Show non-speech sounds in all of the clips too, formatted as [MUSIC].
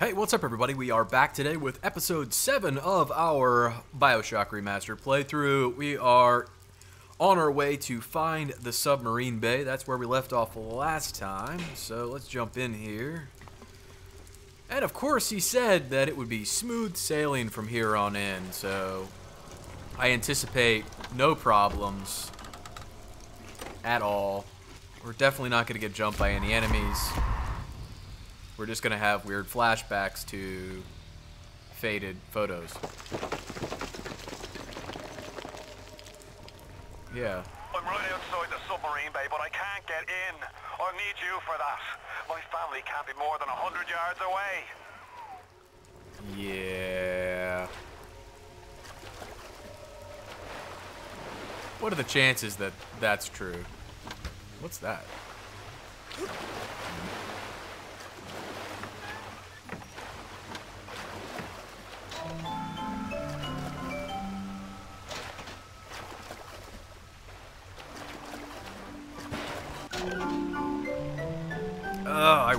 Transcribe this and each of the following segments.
Hey, what's up, everybody? We are back today with episode 7 of our Bioshock Remaster playthrough. We are on our way to find the submarine bay. That's where we left off last time. So let's jump in here. And of course, he said that it would be smooth sailing from here on in. So I anticipate no problems at all. We're definitely not going to get jumped by any enemies. We're just going to have weird flashbacks to faded photos. Yeah. I'm right outside the submarine bay, but I can't get in. I'll need you for that. My family can't be more than a hundred yards away. Yeah. What are the chances that that's true? What's that?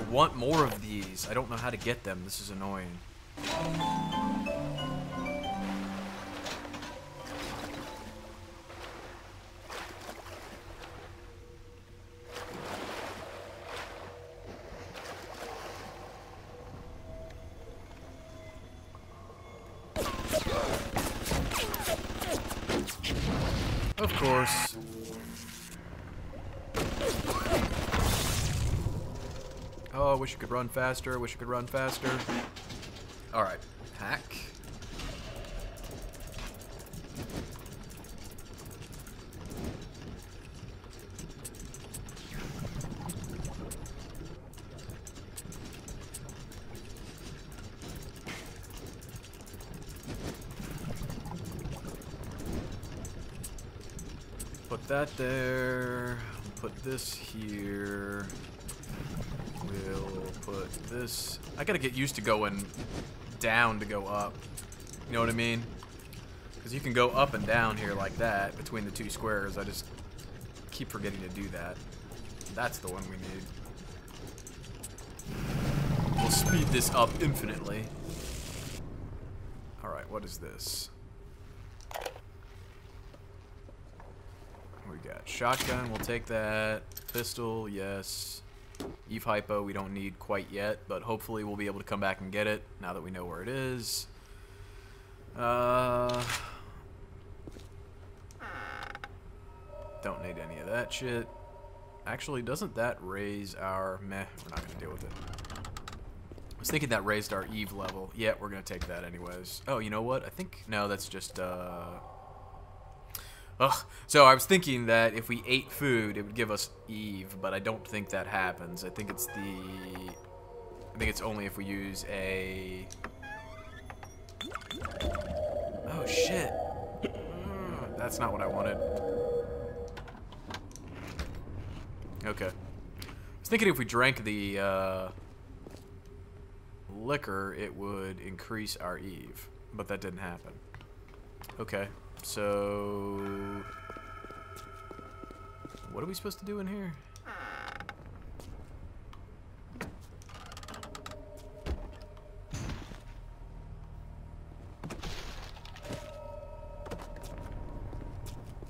Want more of these. I don't know how to get them. This is annoying. Of course. Oh, I wish I could run faster. I wish I could run faster. Alright. Hack. Put that there. Put this here. Put this. I gotta get used to going down to go up. You know what I mean? Because you can go up and down here like that between the two squares. I just keep forgetting to do that. That's the one we need. We'll speed this up infinitely. Alright, what is this? We got shotgun, we'll take that. Pistol, yes. Eve Hypo we don't need quite yet, but hopefully we'll be able to come back and get it now that we know where it is. Uh, don't need any of that shit. Actually, doesn't that raise our... Meh, we're not going to deal with it. I was thinking that raised our Eve level. Yeah, we're going to take that anyways. Oh, you know what? I think... No, that's just... uh. Ugh. So I was thinking that if we ate food, it would give us Eve, but I don't think that happens. I think it's the... I think it's only if we use a... Oh, shit. Mm, That's not what I wanted. Okay. I was thinking if we drank the uh, liquor, it would increase our Eve, but that didn't happen. Okay. So, what are we supposed to do in here?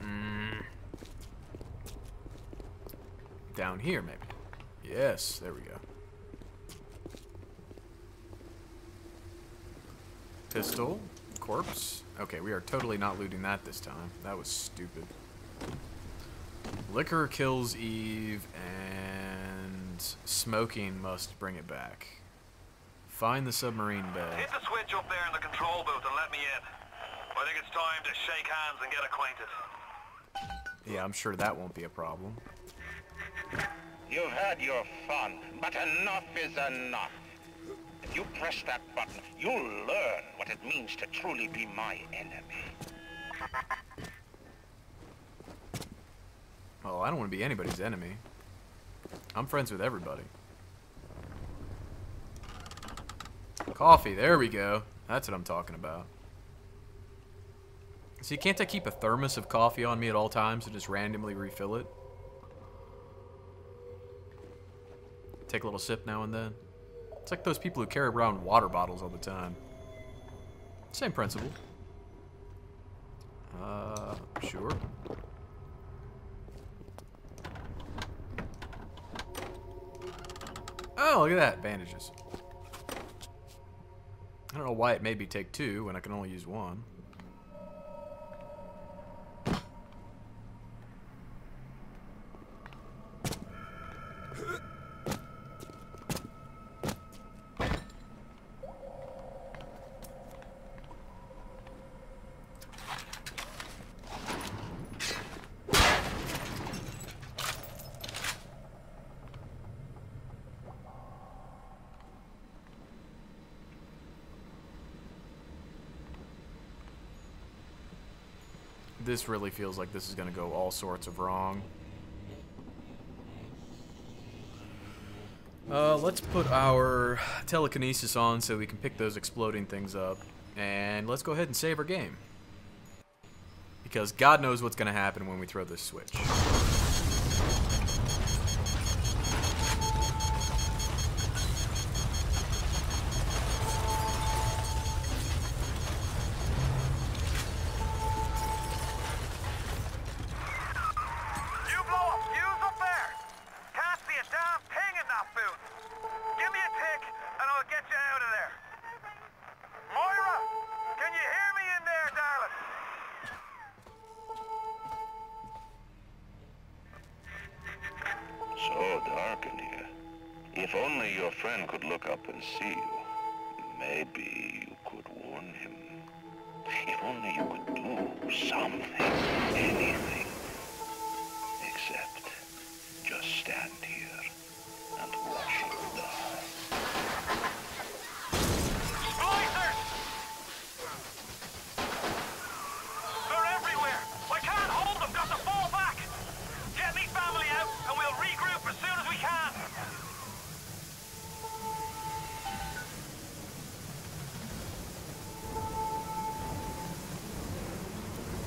Mm. Down here, maybe. Yes, there we go. Pistol, corpse. Okay, we are totally not looting that this time. That was stupid. Liquor kills Eve, and smoking must bring it back. Find the submarine bay. Hit the switch up there in the control booth and let me in. I think it's time to shake hands and get acquainted. Yeah, I'm sure that won't be a problem. You've had your fun, but enough is enough. You press that button, you'll learn what it means to truly be my enemy. Oh, I don't want to be anybody's enemy. I'm friends with everybody. Coffee, there we go. That's what I'm talking about. See, can't I keep a thermos of coffee on me at all times and just randomly refill it? Take a little sip now and then. It's like those people who carry around water bottles all the time. Same principle. Uh, sure. Oh, look at that. Bandages. I don't know why it made me take two when I can only use one. This really feels like this is going to go all sorts of wrong. Uh, let's put our telekinesis on so we can pick those exploding things up. And let's go ahead and save our game. Because God knows what's going to happen when we throw this switch.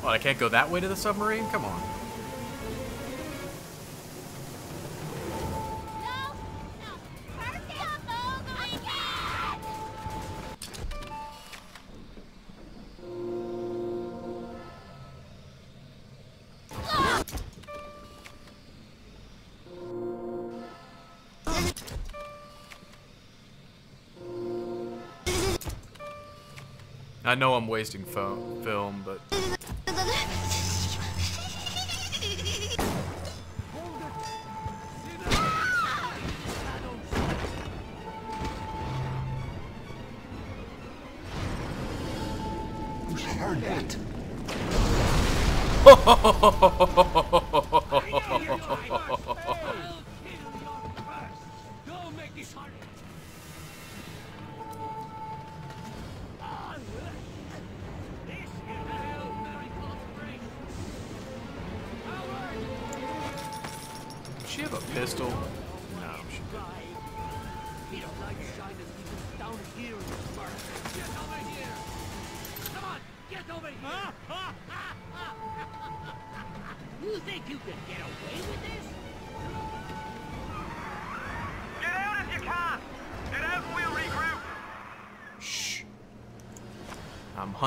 I can't go that way to the submarine? Come on. I know I'm wasting film, Oh, oh, oh, oh.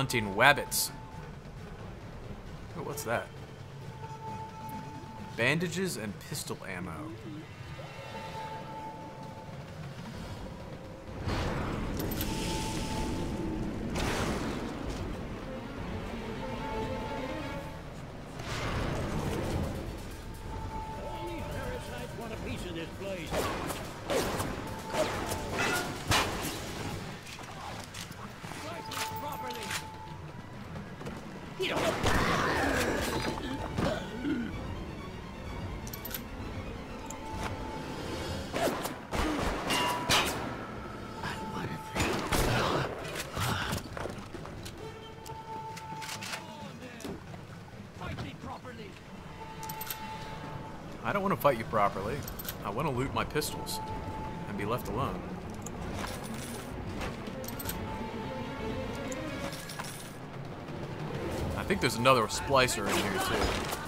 Hunting wabbits. What's that? Bandages and pistol ammo. Fight you properly. I want to loot my pistols and be left alone. I think there's another splicer in here too.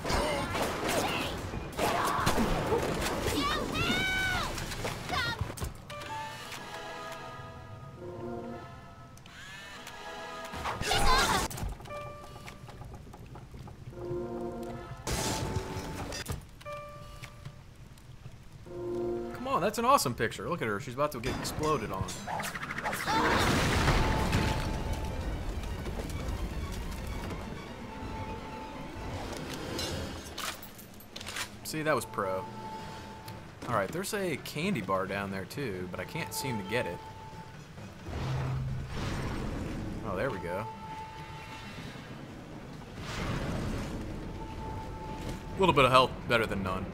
Awesome picture. Look at her. She's about to get exploded on. See, that was pro. Alright, there's a candy bar down there too, but I can't seem to get it. Oh, there we go. A little bit of help, better than none.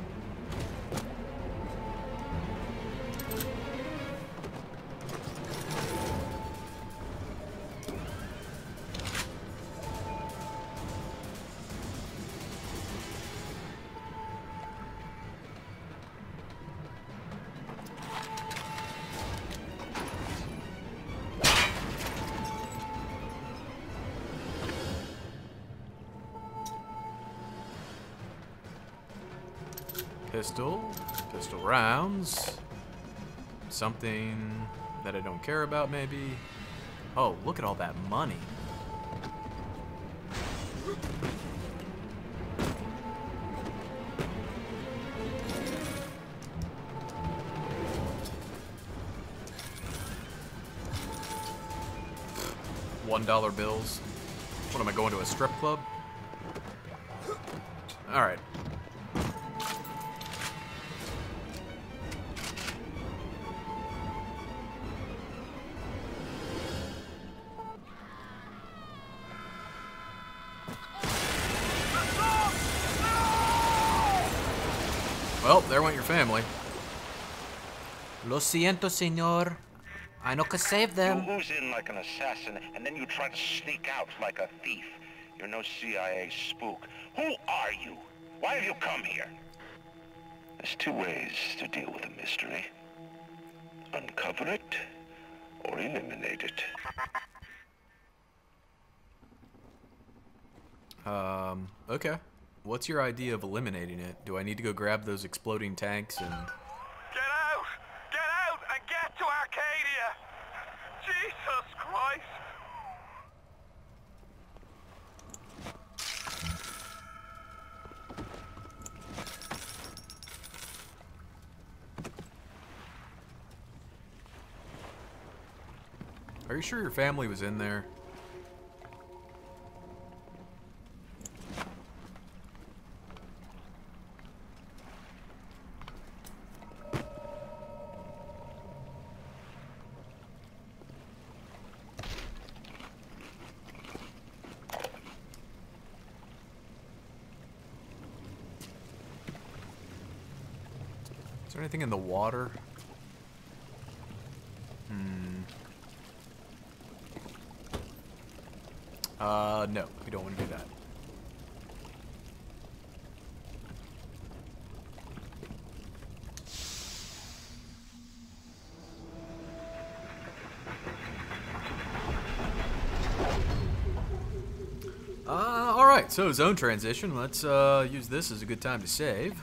Rounds, something that I don't care about maybe. Oh, look at all that money. One dollar bills. What am I going to a strip club? Well, there went your family. Lo siento, señor. I know can save them. You ooze in like an assassin, and then you try to sneak out like a thief. You're no CIA spook. Who are you? Why have you come here? There's two ways to deal with a mystery. Uncover it, or eliminate it. Um, okay. What's your idea of eliminating it? Do I need to go grab those exploding tanks and... Get out! Get out and get to Arcadia! Jesus Christ! Are you sure your family was in there? Anything in the water? Hmm. Uh, no, we don't want to do that. Uh, alright, so zone transition. Let's uh, use this as a good time to save.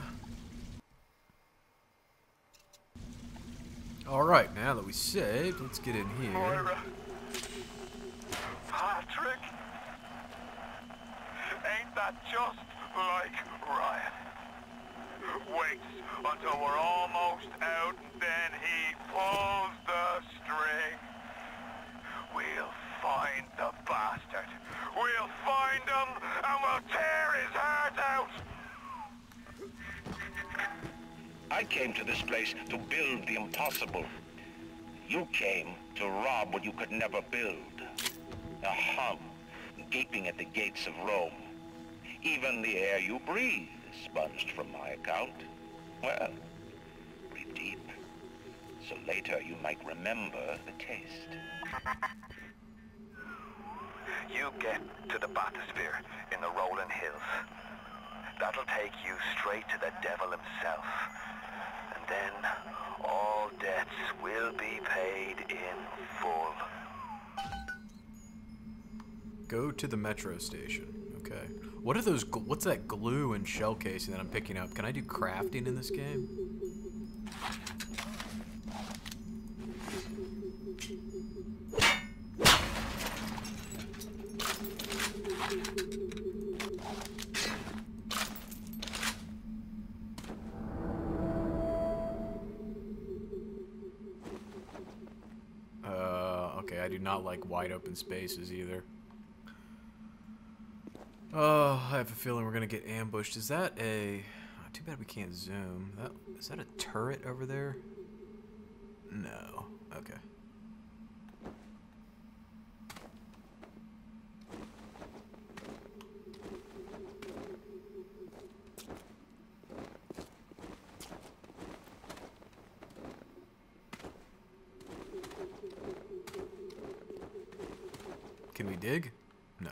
Alright, now that we saved, let's get in here. Moira. Patrick. Ain't that just like Ryan? Waits until we're almost out, then he pulls the string. We'll find the bastard. We'll find him and we'll tear his heart out. I came to this place to build the impossible. You came to rob what you could never build. A Hun gaping at the gates of Rome. Even the air you breathe is sponged from my account. Well, breathe deep. So later you might remember the taste. [LAUGHS] You get to the bathysphere in the rolling hills. That'll take you straight to the devil himself. And then debts will be paid in full. Go to the metro station. Okay. What are those? What's that glue and shell casing that I'm picking up? Can I do crafting in this game? Open spaces either. Oh, I have a feeling we're gonna get ambushed. Is that a... oh, too bad we can't zoom. That Is that a turret over there? No. Okay. Can we dig? No.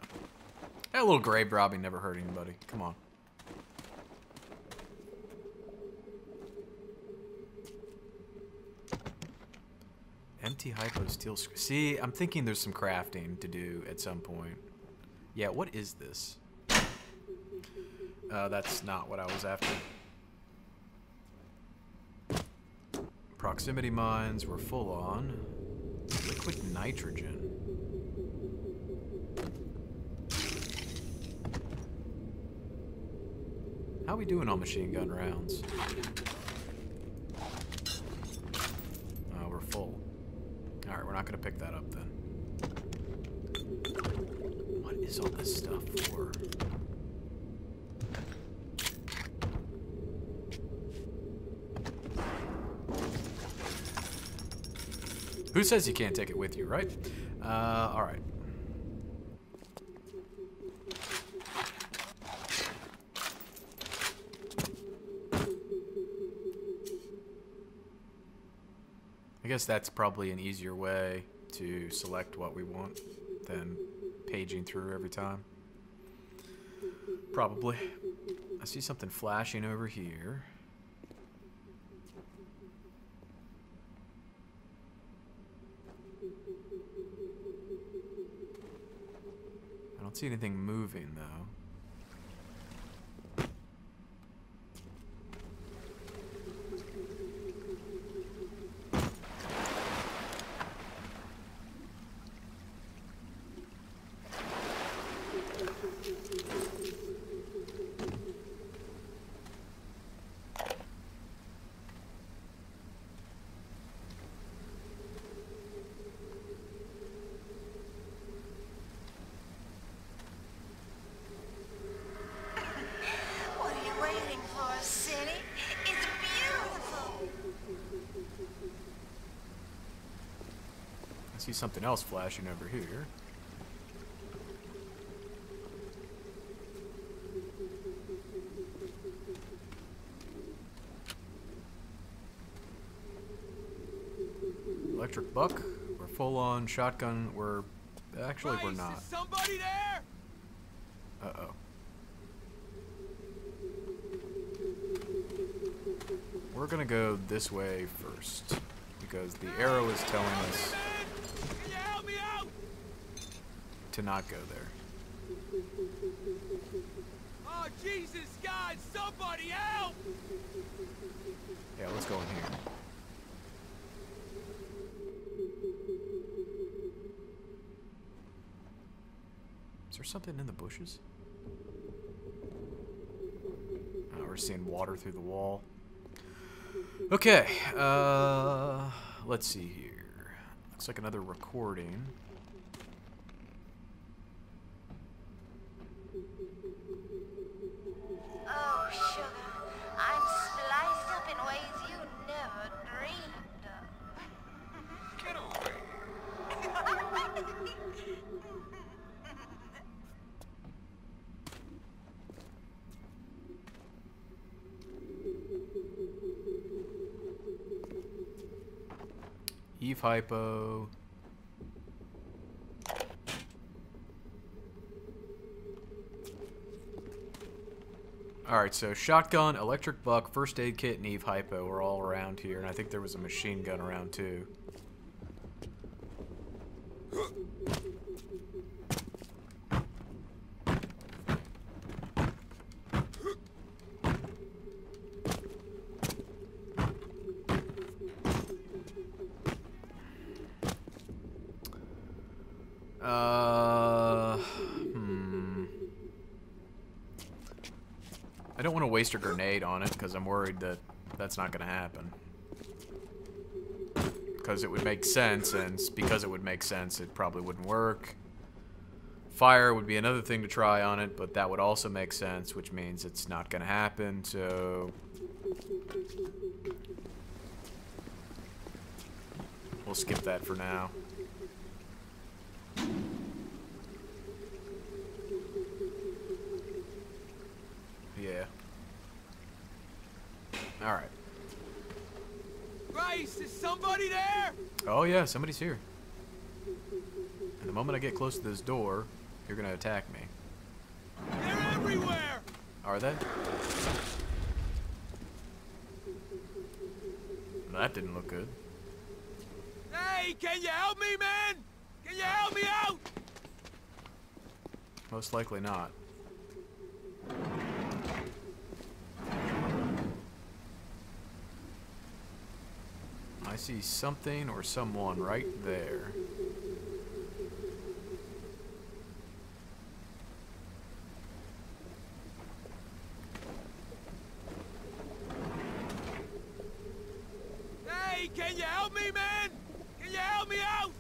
That little grave robbing never hurt anybody. Come on. Empty hypo steel. See, I'm thinking there's some crafting to do at some point. Yeah, what is this? Uh, that's not what I was after. Proximity mines were full on. Liquid nitrogen. How we doing on machine gun rounds? Oh, we're full. Alright, we're not gonna pick that up then. What is all this stuff for? Who says you can't take it with you, right? Uh, alright. I guess that's probably an easier way to select what we want than paging through every time. Probably. I see something flashing over here. I don't see anything moving though. What are you waiting for, City? It's beautiful. I see something else flashing over here. Electric buck. We're full on shotgun. We're actually we're not. somebody there? Uh oh. We're gonna go this way first because the arrow is telling us Can you help me out? To not go there. Oh, Jesus, God, somebody help! Yeah, let's go in here. Is there something in the bushes? Oh, we're seeing water through the wall. Okay, uh, let's see here. Looks like another recording. Hypo. Alright, so shotgun, electric buck, first aid kit, and Eve Hypo are all around here, and I think there was a machine gun around too. Uh, hmm. I don't want to waste a grenade on it because I'm worried that that's not going to happen. because it would make sense, and because it would make sense, it probably wouldn't work. Fire would be another thing to try on it, but that would also make sense, which means it's not going to happen, so... We'll skip that for now. Yeah. Alright. Bryce, is somebody there? Oh yeah, somebody's here. And the moment I get close to this door, you're gonna attack me. They're everywhere! Are they? That didn't look good. Hey, can you help me, man? Can you help me out? Most likely not. See something or someone right there. Hey, can you help me, man? Can you help me out?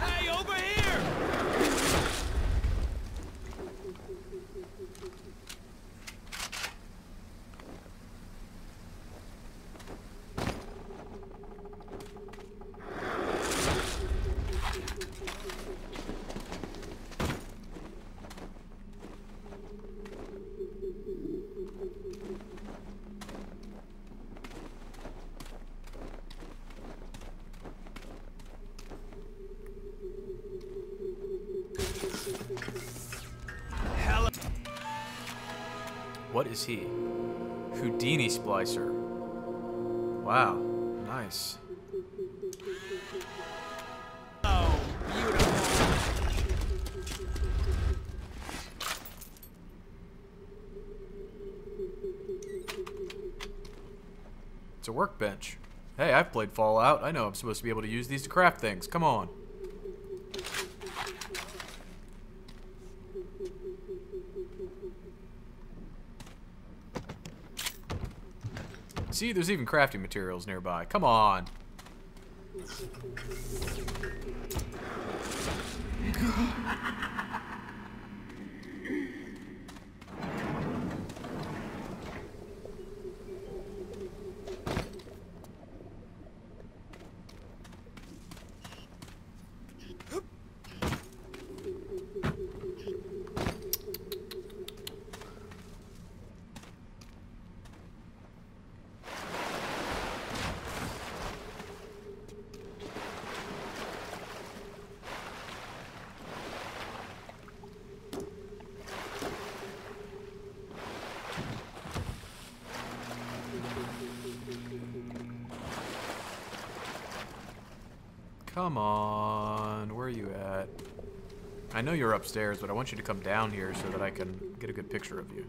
Hey, over here! What is he? Houdini Splicer. Wow, nice. Oh, beautiful. It's a workbench. Hey, I've played Fallout. I know I'm supposed to be able to use these to craft things. Come on. See, there's even crafting materials nearby. Come on. [LAUGHS] Come on. Where are you at? I know you're upstairs, but I want you to come down here so that I can get a good picture of you.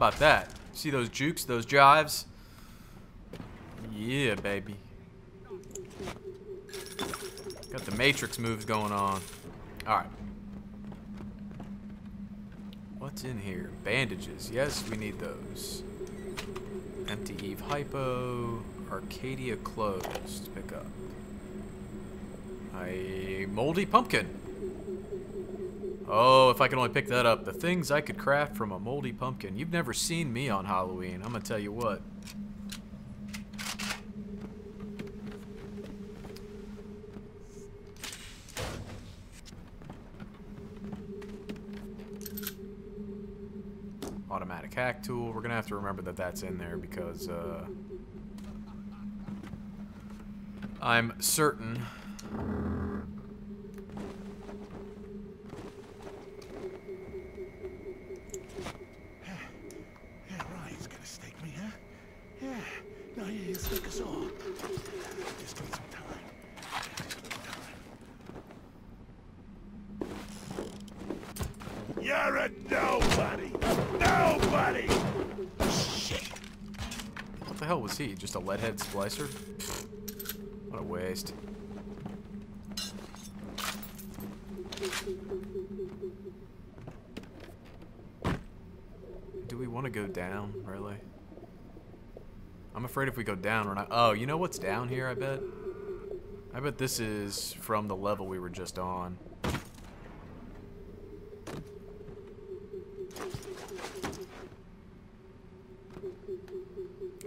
About that? See those jukes, those jives? Yeah, baby. Got the Matrix moves going on. Alright. What's in here? Bandages. Yes, we need those. Empty Eve Hypo. Arcadia clothes to pick up. A moldy pumpkin. Oh, if I could only pick that up. The things I could craft from a moldy pumpkin. You've never seen me on Halloween. I'm to tell you what. Automatic hack tool. We're gonna have to remember that that's in there because uh, I'm certain. Yeah, right, he's gonna stake me, huh? Yeah. No, yeah, he'll stake us all. Just give me some time. You're a nobody! Nobody! Shit! What the hell was he? Just a leadhead splicer? What a waste. Do we want to go down, really? I'm afraid if we go down, we're not... Oh, you know what's down here, I bet? I bet this is from the level we were just on.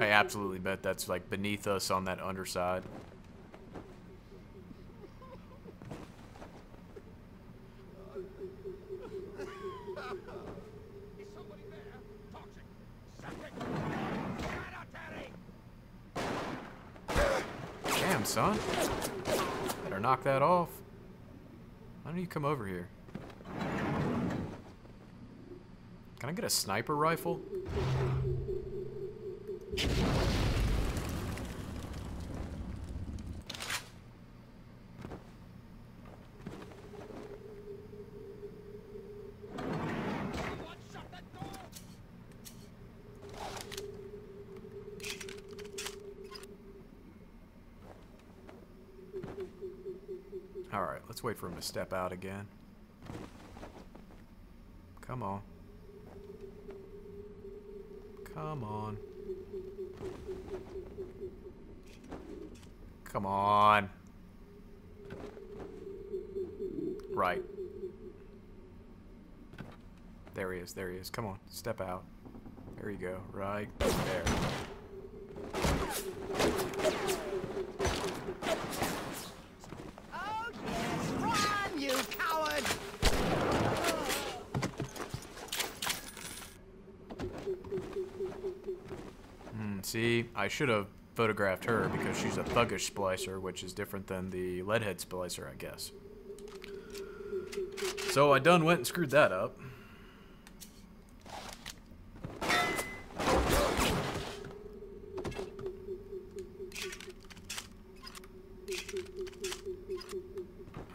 I absolutely bet that's like beneath us on that underside. Damn, son. Better knock that off. Why don't you come over here? Can I get a sniper rifle? Alright, let's wait for him to step out again. Come on. Come on. Come on. Right. There he is, there he is. Come on, step out. There you go, right there. Oh, yes. Run, you coward! Hmm, see, I should have photographed her because she's a thuggish splicer, which is different than the leadhead splicer, I guess. So I done went and screwed that up.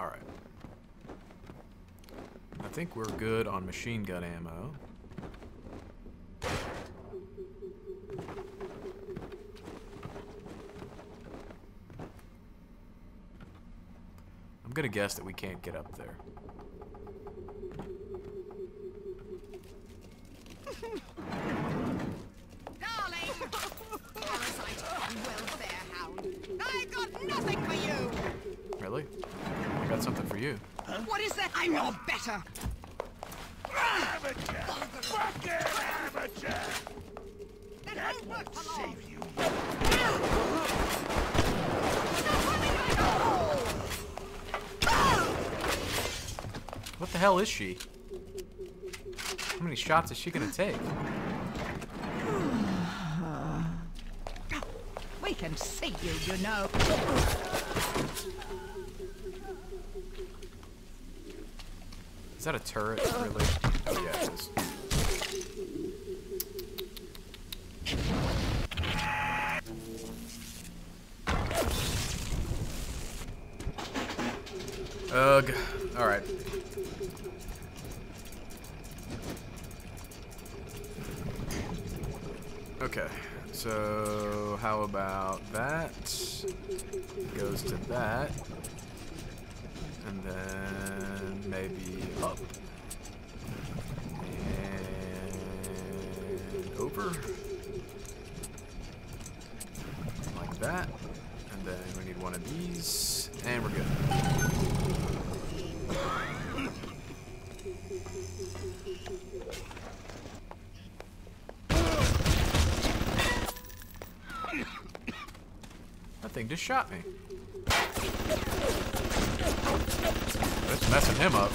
Alright. I think we're good on machine gun ammo. I'm gonna guess that we can't get up there. Darling! Parasite, welfare hound. I got nothing for you! Really? I got something for you. What is that? I know better! Amateur! Fucking amateur! That won't work for long. Save you! What the hell is she? How many shots is she gonna take? [SIGHS] We can see you, you know. Is that a turret, really? Oh yeah, it is. Ugh. Alright. Okay, so how about that? Goes to that, and then maybe up. And over, like that, and then we need one of these, and we're good. game just shot me. It's messing him up.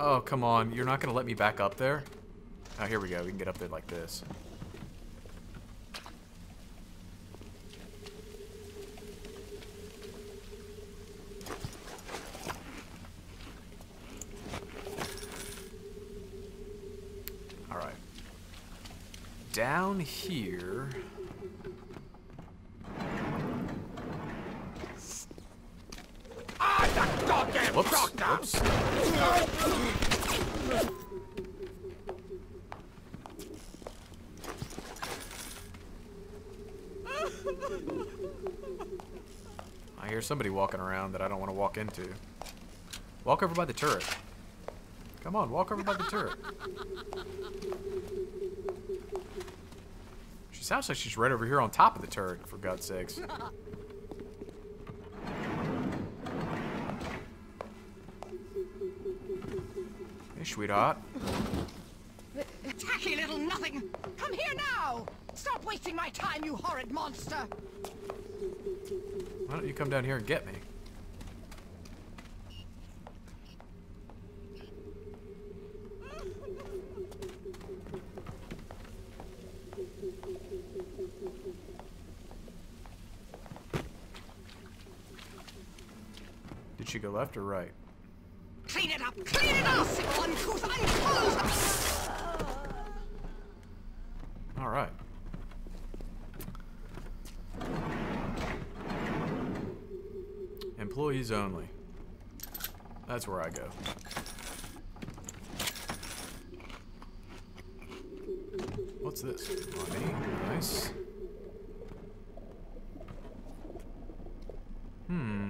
Oh, come on. You're not going to let me back up there? Oh, here we go. We can get up there like this. Down here... Whoops. Whoops. I hear somebody walking around that I don't want to walk into. Walk over by the turret. Come on, walk over by the turret. Sounds like she's right over here on top of the turret, for God's sakes. Hey, sweetheart. Tacky little nothing! Come here now! Stop wasting my time, you horrid monster! Why don't you come down here and get me? She go left or right? Clean it up! Clean it up! Uncouth, uncouth! All right. Employees only. That's where I go. What's this? Money. Nice. Hmm.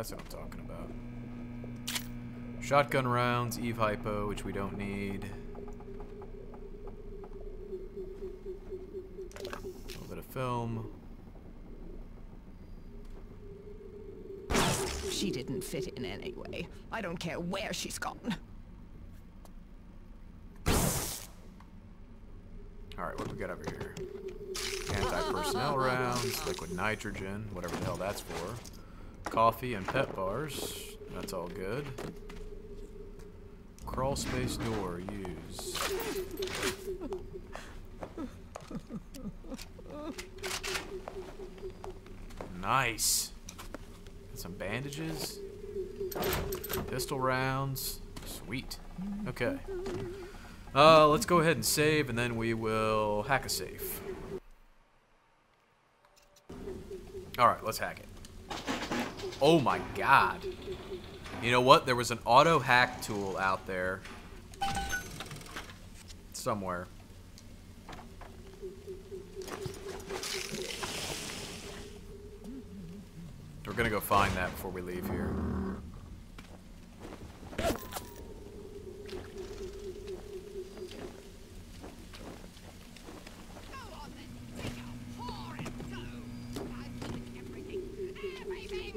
That's what I'm talking about. Shotgun rounds, Eve Hypo, which we don't need. A little bit of film. She didn't fit in anyway. I don't care where she's gone. Alright, what do we got over here? Anti-personnel rounds, liquid nitrogen, whatever the hell that's for. Coffee and Pep bars. That's all good. Crawl space door, use. Nice. Some bandages. Pistol rounds. Sweet. Okay. Uh, let's go ahead and save, and then we will hack a safe. Alright, let's hack it. Oh my god. You know what? There was an auto hack tool out there. Somewhere. We're gonna go find that before we leave here. Go on then, take a whore and go! I've done everything, everything!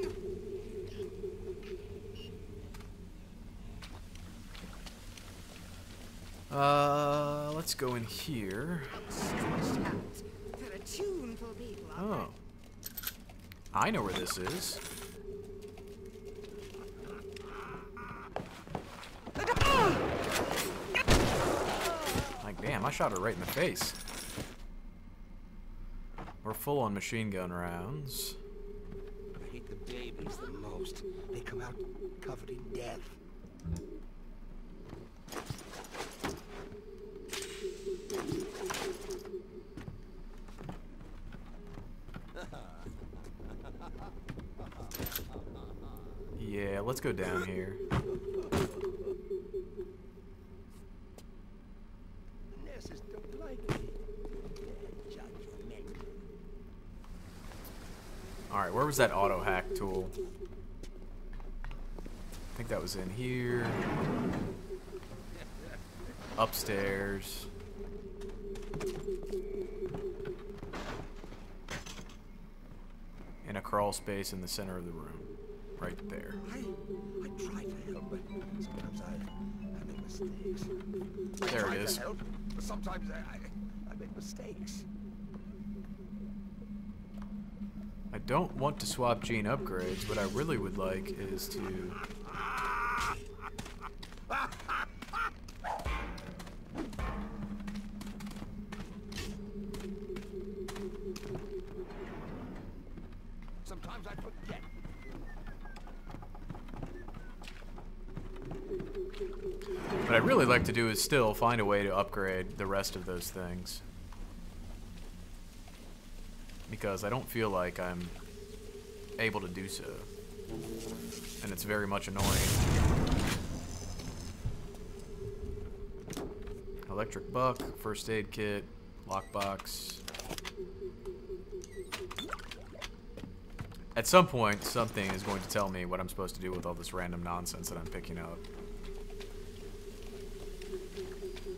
Uh, let's go in here. Stretched out. They're a tuneful people, aren't Oh. I know where this is. Like, damn, I shot her right in the face. We're full on machine gun rounds. I hate the babies the most. They come out covered in death. Yeah, let's go down here. Nurses don't like me. They're judgmental. Alright, where was that auto hack tool? I think that was in here. Upstairs. In a crawl space in the center of the room. right there. I, I try to help, but sometimes I, I make mistakes. There it is. To help, but sometimes I, I, I make mistakes. I don't want to swap gene upgrades. What I really would like is to... Sometimes I forget. What I'd really like to do is still find a way to upgrade the rest of those things. Because I don't feel like I'm able to do so. And it's very much annoying. Electric buck, first aid kit, lockbox. At some point, something is going to tell me what I'm supposed to do with all this random nonsense that I'm picking up.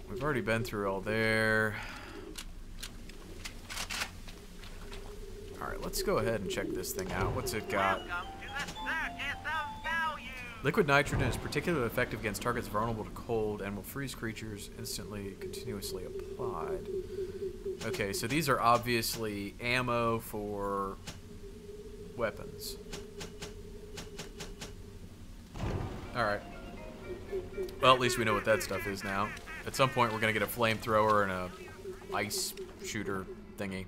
We've already been through all there. Alright, let's go ahead and check this thing out. What's it got? Welcome to the circus of value. Liquid nitrogen is particularly effective against targets vulnerable to cold and will freeze creatures instantly, continuously applied. Okay, so these are obviously ammo for weapons. Alright. Well, at least we know what that stuff is now. At some point, we're going to get a flamethrower and a ice shooter thingy.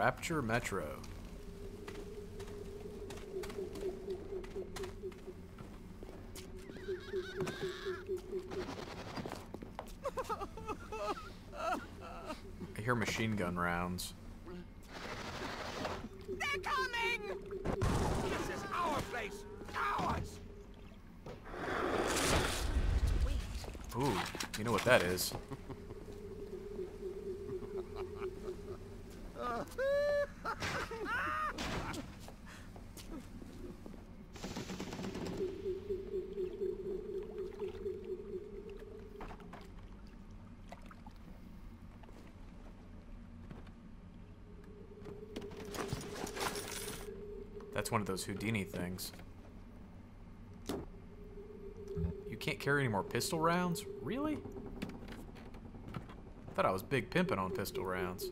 Rapture Metro. I hear machine gun rounds. They're coming! This is our place. Ours. Ooh, you know what that is. That's one of those Houdini things. You can't carry any more pistol rounds? Really? I thought I was big pimping on pistol rounds.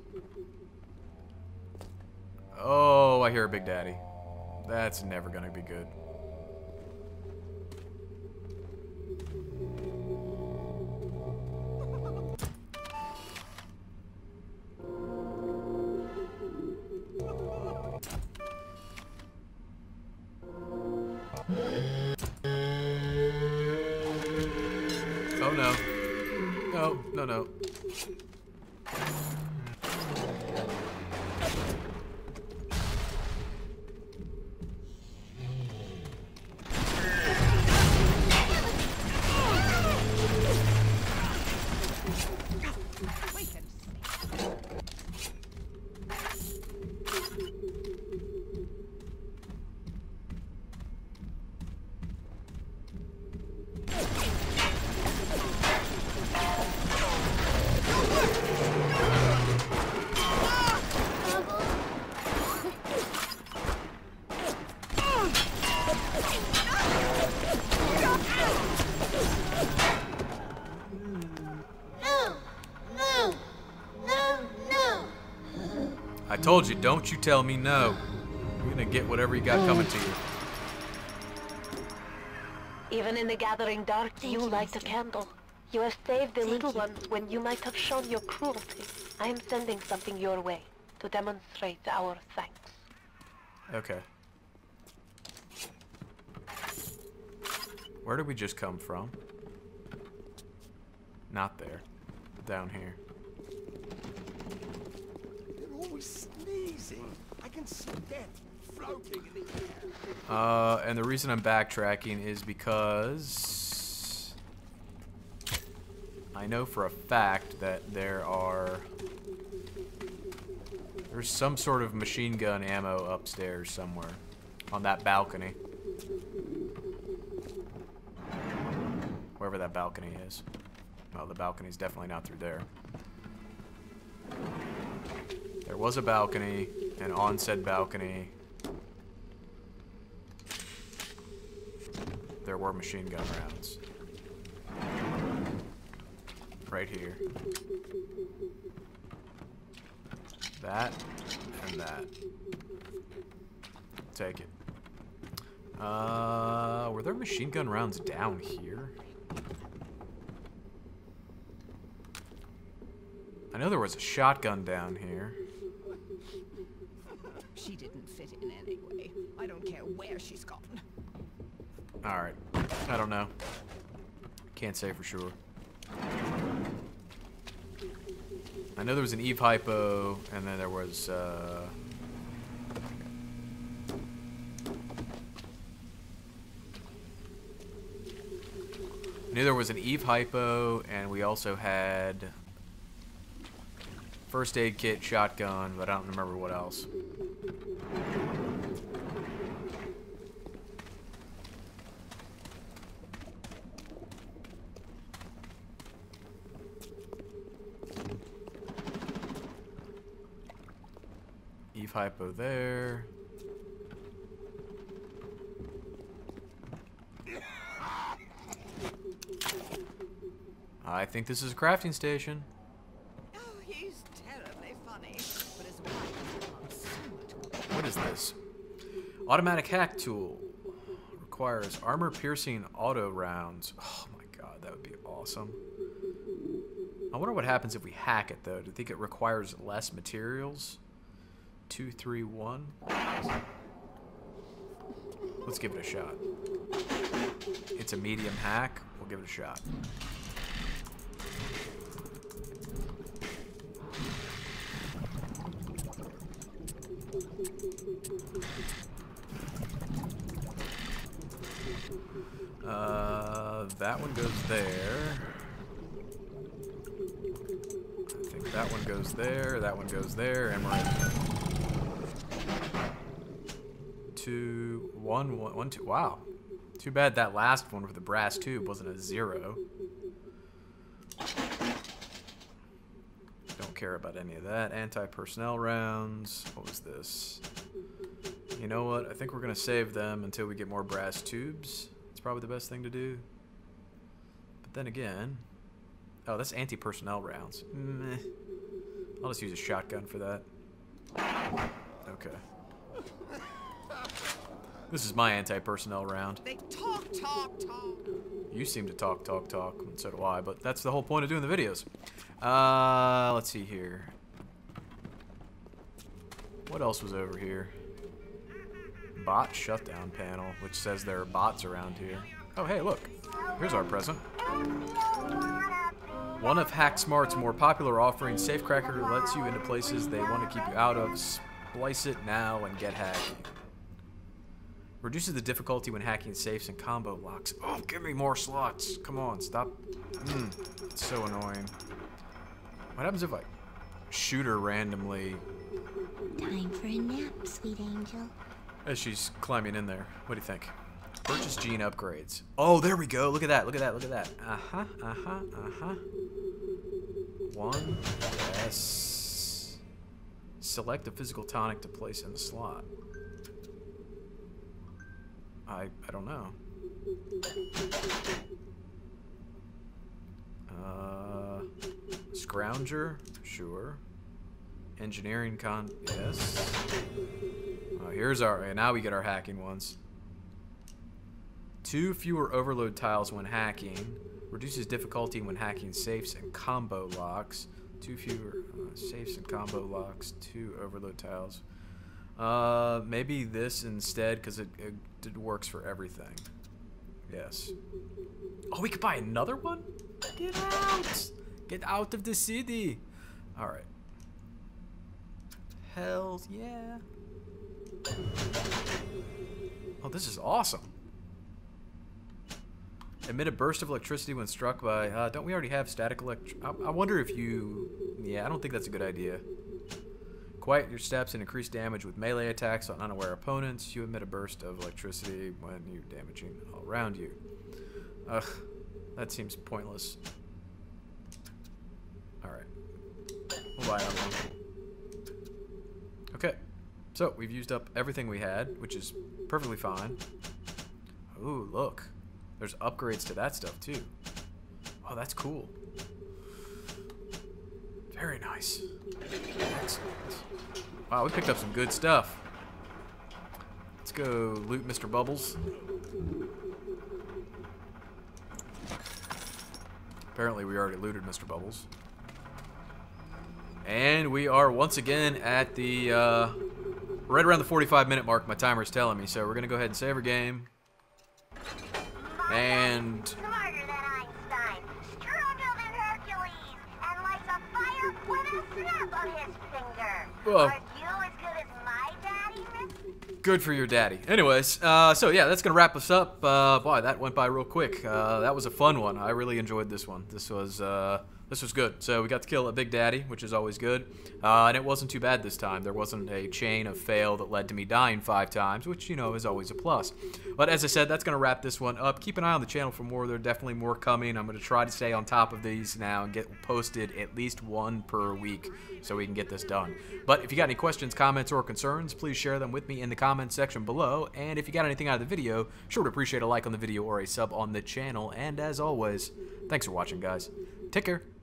Oh, I hear a Big Daddy. That's never gonna be good. Oh no. No, no, no. Told you, don't you tell me no. You're gonna get whatever you got coming to you. Even in the gathering dark, you light a candle. You have saved the little ones when you might have shown your cruelty. I am sending something your way to demonstrate our thanks. Okay. Where did we just come from? Not there. Down here. You're always I can see floating in the air. Uh, and the reason I'm backtracking is because I know for a fact that there are there's some sort of machine gun ammo upstairs somewhere on that balcony. Wherever that balcony is. Well, the balcony's definitely not through there. There was a balcony, and on said balcony, there were machine gun rounds. Right here. That, and that. Take it. Uh, were there machine gun rounds down here? I know there was a shotgun down here. She didn't fit in anyway. I don't care where she's gone. Alright. I don't know. Can't say for sure. I know there was an Eve Hypo, and then there was, uh... I knew there was an Eve Hypo, and we also had first aid kit, shotgun, but I don't remember what else. Hypo there. I think this is a crafting station. Oh, he's terribly funny, but his wife What is this? Automatic hack tool. Requires armor piercing auto rounds. Oh my god, that would be awesome. I wonder what happens if we hack it though. Do you think it requires less materials? Two, three, one. Let's give it a shot. It's a medium hack. We'll give it a shot. Uh, that one goes there. I think that one goes there, that one goes there, and we're in. Two, one, one, one, two. Wow. Too bad that last one with the brass tube wasn't a zero. Don't care about any of that. Anti-personnel rounds. What was this? You know what? I think we're going to save them until we get more brass tubes. It's probably the best thing to do. But then again... Oh, that's anti-personnel rounds. Meh. I'll just use a shotgun for that. Okay. This is my anti-personnel round. They talk, talk, talk. You seem to talk, talk, talk, and so do I, but that's the whole point of doing the videos. Uh, let's see here. What else was over here? Bot shutdown panel, which says there are bots around here. Oh, hey, look. Here's our present. One of HackSmart's more popular offerings, Safecracker lets you into places they want to keep you out of. Splice it now and get hacking. Reduces the difficulty when hacking safes and combo locks. Oh, give me more slots. Come on, stop. Mm, it's so annoying. What happens if I shoot her randomly Time for a nap, sweet angel. as she's climbing in there? What do you think? Purchase gene upgrades. Oh, there we go. Look at that. Look at that. Look at that. Uh-huh. Uh-huh. Uh-huh. One. Yes. Select a physical tonic to place in the slot. I I don't know. Uh, Scrounger, sure. Engineering con, yes. Oh, here's our. Now we get our hacking ones. Two fewer overload tiles when hacking. Reduces difficulty when hacking safes and combo locks. Two fewer uh, safes and combo locks. Two overload tiles. Uh, maybe this instead because it, it, it works for everything. Yes. Oh, we could buy another one? Get out! Get out of the city! Alright. Hells yeah. Oh, this is awesome. Emit a burst of electricity when struck by... Uh, don't we already have static elect... I, I wonder if you... Yeah, I don't think that's a good idea. Quiet your steps and increase damage with melee attacks on unaware opponents. You emit a burst of electricity when you're damaging all around you. Ugh, that seems pointless. Alright. We'll buy one. Okay. So, we've used up everything we had, which is perfectly fine. Ooh, look. There's upgrades to that stuff, too. Oh, that's cool. Very nice. Excellent. Wow, we picked up some good stuff. Let's go loot Mr. Bubbles. Apparently we already looted Mr. Bubbles. And we are once again at the, uh, right around the 45 minute mark, my timer's telling me. So we're going to go ahead and save our game. And Whoa. Are you as good as my daddy, Miss? good for your daddy. Anyways, uh, so yeah, that's going to wrap us up. Uh, boy, that went by real quick. Uh, that was a fun one. I really enjoyed this one. This was, uh, this was good. So we got to kill a big daddy, which is always good. Uh, and it wasn't too bad this time. There wasn't a chain of fail that led to me dying five times, which, you know, is always a plus. But as I said, that's going to wrap this one up. Keep an eye on the channel for more. There are definitely more coming. I'm going to try to stay on top of these now and get posted at least one per week so we can get this done. But if you got any questions, comments, or concerns, please share them with me in the comments section below. And if you got anything out of the video, sure would appreciate a like on the video or a sub on the channel. And as always, thanks for watching, guys. Take care.